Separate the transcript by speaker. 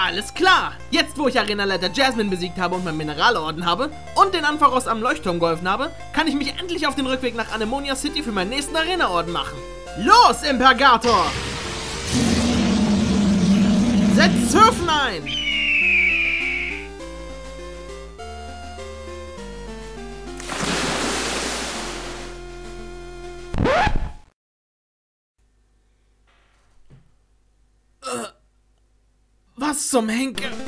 Speaker 1: Alles klar! Jetzt, wo ich Arenaleiter Jasmine besiegt habe und meinen Mineralorden habe und den Anfaros am Leuchtturm geholfen habe, kann ich mich endlich auf den Rückweg nach Anemonia City für meinen nächsten Arena-Orden machen. Los, Impergator! Setz Surfen ein! Was zum Henker?